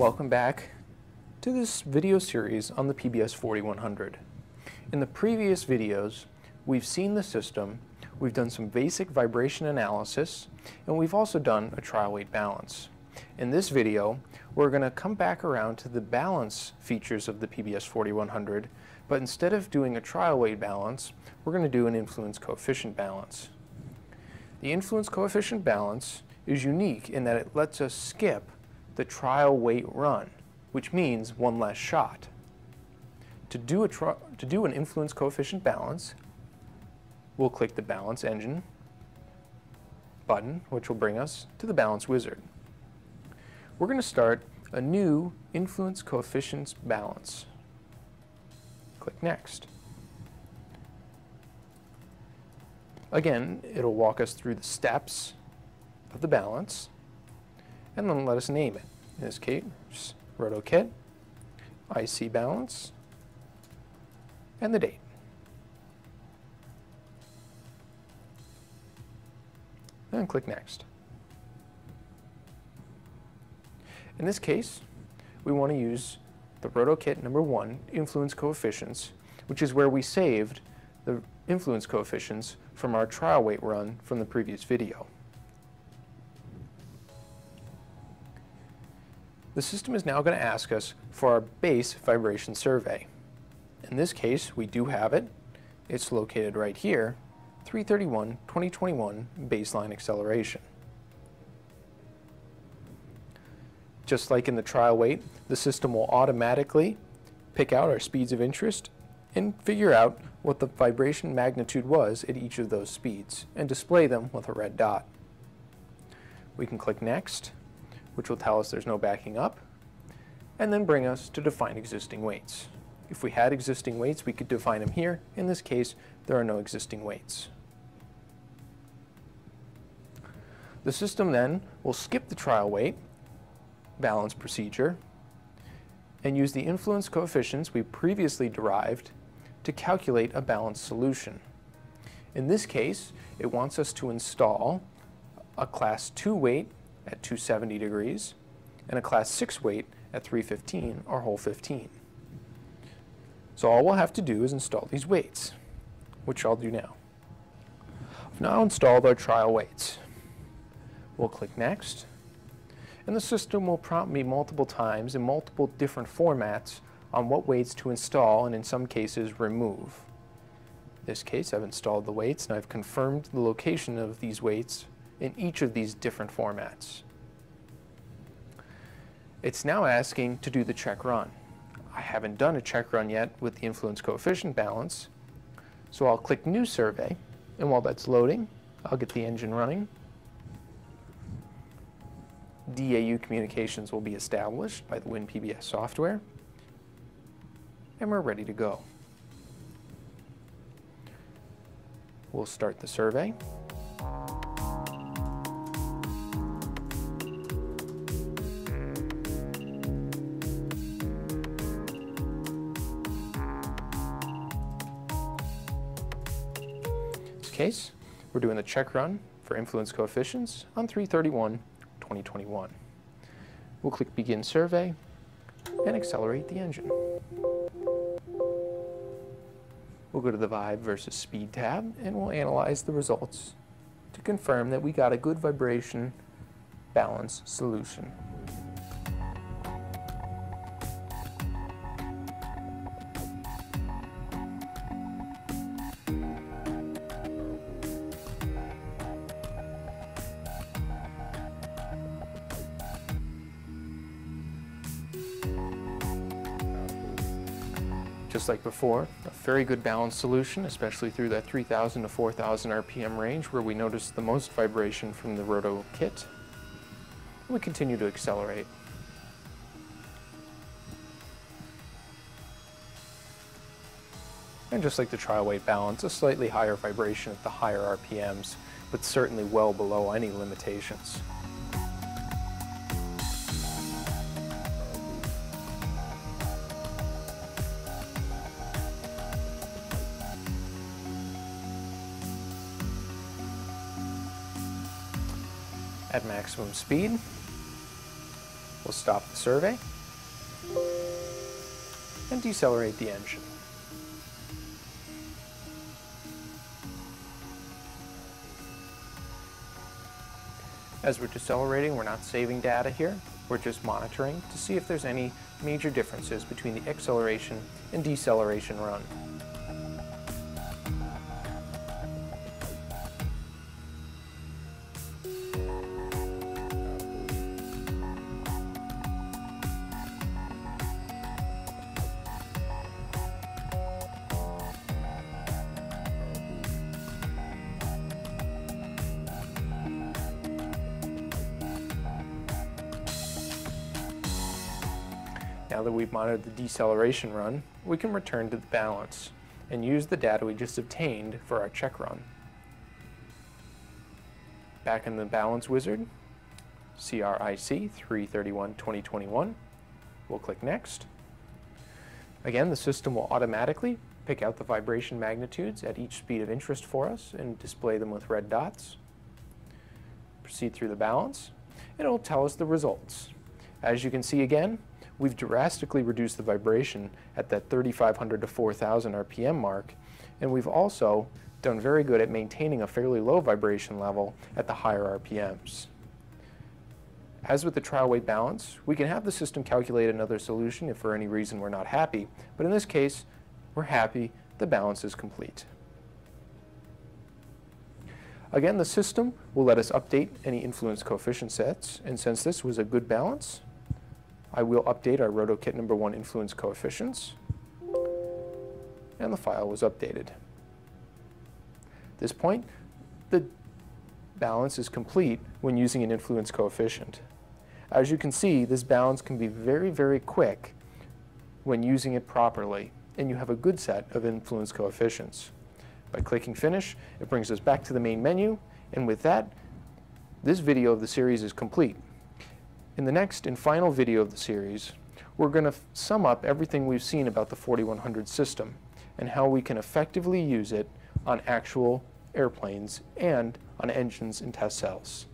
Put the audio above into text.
Welcome back to this video series on the PBS 4100. In the previous videos, we've seen the system, we've done some basic vibration analysis, and we've also done a trial weight balance. In this video, we're going to come back around to the balance features of the PBS 4100, but instead of doing a trial weight balance, we're going to do an influence coefficient balance. The influence coefficient balance is unique in that it lets us skip the trial weight run, which means one less shot. To do, a to do an influence coefficient balance, we'll click the Balance Engine button, which will bring us to the Balance Wizard. We're going to start a new influence coefficients balance. Click Next. Again, it'll walk us through the steps of the balance and then let us name it. In this case, RotoKit, IC balance, and the date. And click Next. In this case, we want to use the RotoKit number one influence coefficients, which is where we saved the influence coefficients from our trial weight run from the previous video. The system is now going to ask us for our base vibration survey. In this case, we do have it. It's located right here, 331 2021 baseline acceleration. Just like in the trial weight, the system will automatically pick out our speeds of interest and figure out what the vibration magnitude was at each of those speeds and display them with a red dot. We can click Next which will tell us there's no backing up, and then bring us to define existing weights. If we had existing weights, we could define them here. In this case, there are no existing weights. The system then will skip the trial weight balance procedure and use the influence coefficients we previously derived to calculate a balanced solution. In this case, it wants us to install a class 2 weight at 270 degrees and a class 6 weight at 315 or hole 15. So all we'll have to do is install these weights, which I'll do now. I've now installed our trial weights. We'll click Next, and the system will prompt me multiple times in multiple different formats on what weights to install and in some cases remove. In this case, I've installed the weights and I've confirmed the location of these weights in each of these different formats. It's now asking to do the check run. I haven't done a check run yet with the influence coefficient balance, so I'll click New Survey, and while that's loading, I'll get the engine running. DAU communications will be established by the WinPBS software, and we're ready to go. We'll start the survey. Case, we're doing the check run for influence coefficients on 331 2021. We'll click Begin Survey and accelerate the engine. We'll go to the Vibe versus Speed tab and we'll analyze the results to confirm that we got a good vibration balance solution. Just like before, a very good balanced solution, especially through that 3000 to 4000 RPM range where we notice the most vibration from the Roto kit. We continue to accelerate. And just like the trial weight balance, a slightly higher vibration at the higher RPMs, but certainly well below any limitations. At maximum speed. We'll stop the survey. and decelerate the engine. As we're decelerating, we're not saving data here. We're just monitoring to see if there's any major differences between the acceleration and deceleration run. Now that we've monitored the deceleration run, we can return to the balance and use the data we just obtained for our check run. Back in the balance wizard, CRIC 331-2021, we'll click Next. Again, the system will automatically pick out the vibration magnitudes at each speed of interest for us and display them with red dots. Proceed through the balance, and it will tell us the results. As you can see again, we've drastically reduced the vibration at that 3,500 to 4,000 RPM mark, and we've also done very good at maintaining a fairly low vibration level at the higher RPMs. As with the trial weight balance, we can have the system calculate another solution if for any reason we're not happy, but in this case, we're happy, the balance is complete. Again, the system will let us update any influence coefficient sets, and since this was a good balance, I will update our RotoKit number one influence coefficients, and the file was updated. At this point, the balance is complete when using an influence coefficient. As you can see, this balance can be very, very quick when using it properly, and you have a good set of influence coefficients. By clicking Finish, it brings us back to the main menu, and with that, this video of the series is complete. In the next and final video of the series, we're going to sum up everything we've seen about the 4100 system and how we can effectively use it on actual airplanes and on engines and test cells.